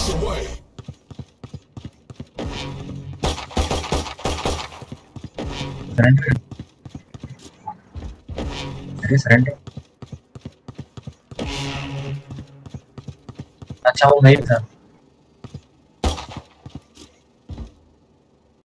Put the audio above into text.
us away. Surrender. Surrender? अच्छा वो नहीं